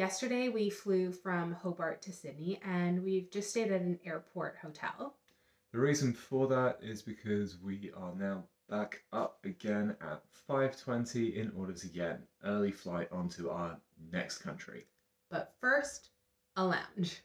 Yesterday, we flew from Hobart to Sydney and we've just stayed at an airport hotel. The reason for that is because we are now back up again at 5.20 in order to get an early flight onto our next country. But first, a lounge.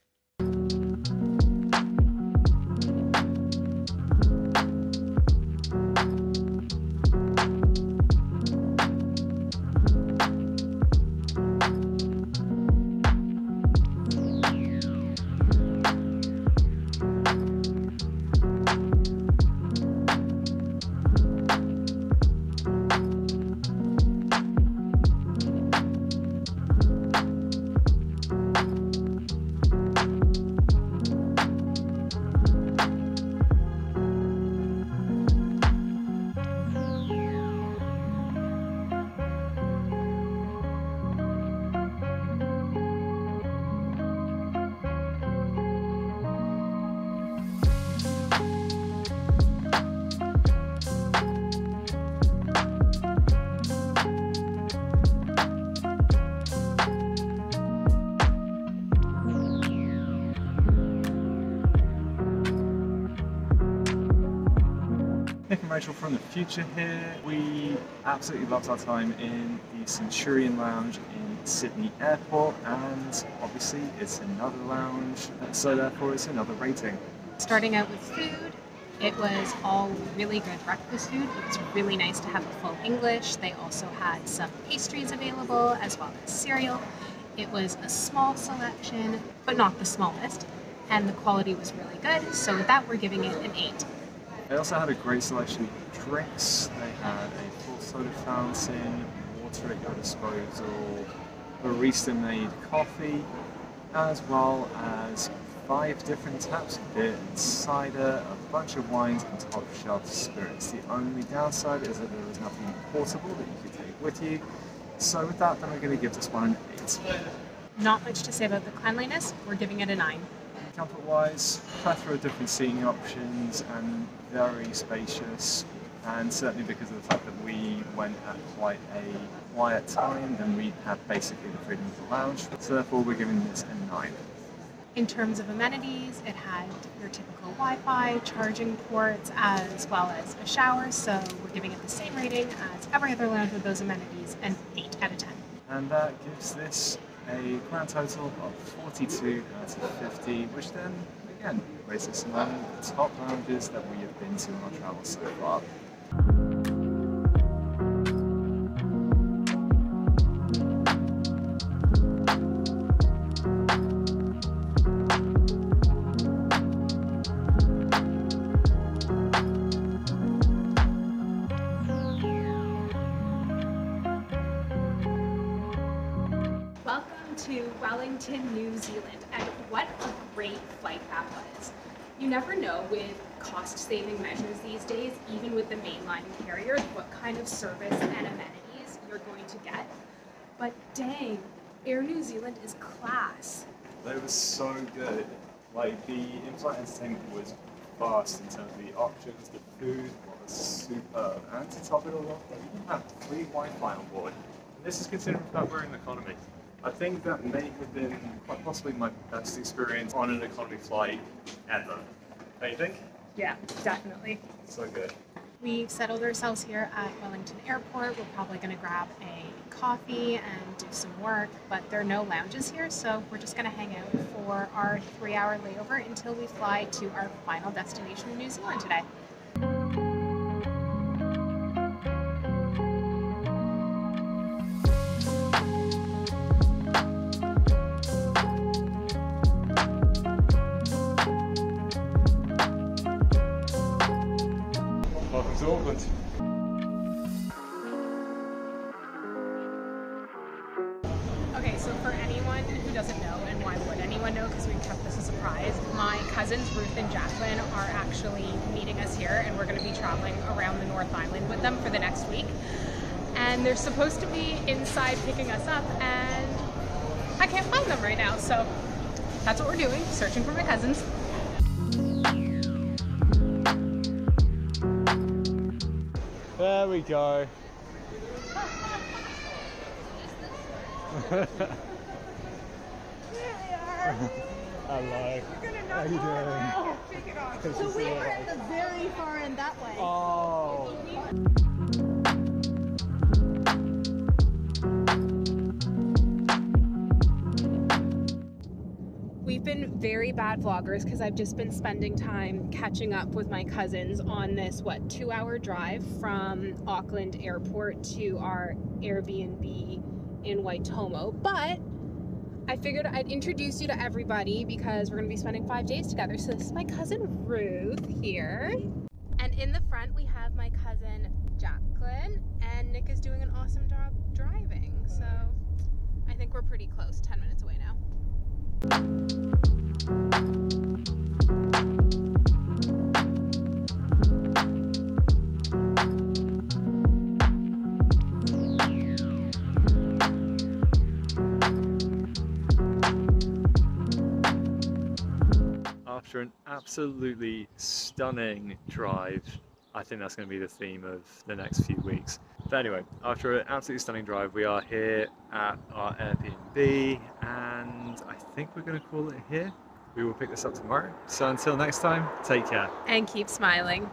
Nick and Rachel from the future here. We absolutely loved our time in the Centurion Lounge in Sydney Airport, and obviously it's another lounge, so therefore it's another rating. Starting out with food, it was all really good breakfast food. It was really nice to have a full English. They also had some pastries available as well as cereal. It was a small selection, but not the smallest, and the quality was really good. So with that, we're giving it an 8. They also had a great selection of drinks. They had a full soda fountain, water at your disposal, barista made coffee, as well as five different types of beer and cider, a bunch of wines, and top shelf spirits. The only downside is that there was nothing portable that you could take with you. So with that, then we're going to give this one an 8. Not much to say about the cleanliness. We're giving it a 9. Comfort wise, plethora of different seating options and very spacious. And certainly because of the fact that we went at quite a quiet time, then we had basically the freedom of the lounge. So therefore, we're giving this a 9. In terms of amenities, it had your typical Wi-Fi, charging ports, as well as a shower. So we're giving it the same rating as every other lounge with those amenities, an 8 out of 10. And that gives this a grand total of 42 out of 50, which then, again, rates us among the top lounges that we have been to on our travels so far. To Wellington, New Zealand, and what a great flight that was. You never know with cost saving measures these days, even with the mainline carriers, what kind of service and amenities you're going to get. But dang, Air New Zealand is class. They were so good. Like, the in-flight entertainment was vast in terms of the options, the food was superb. And to top it all off, they even had free Wi-Fi on board. And this is considered that we're in economy. I think that may have been quite possibly my best experience on an economy flight ever. Don't you think? Yeah, definitely. So good. We've settled ourselves here at Wellington Airport. We're probably going to grab a coffee and do some work, but there are no lounges here, so we're just going to hang out for our three hour layover until we fly to our final destination in New Zealand today. Okay, so for anyone who doesn't know, and why would anyone know because we've kept this a surprise, my cousins Ruth and Jacqueline are actually meeting us here, and we're going to be traveling around the North Island with them for the next week. And they're supposed to be inside picking us up, and I can't find them right now, so that's what we're doing, searching for my cousins. There we go. Hello. How you doing? So we were at the very far end that way. Oh. Been very bad vloggers because I've just been spending time catching up with my cousins on this, what, two hour drive from Auckland Airport to our Airbnb in Waitomo. But I figured I'd introduce you to everybody because we're going to be spending five days together. So this is my cousin Ruth here. And in the front, we have my cousin Jacqueline, and Nick is doing an awesome job driving. So I think we're pretty close, 10 minutes away now. After an absolutely stunning drive, I think that's going to be the theme of the next few weeks. But anyway, after an absolutely stunning drive, we are here at our Airbnb, and I think we're going to call it here. We will pick this up tomorrow. So until next time, take care. And keep smiling.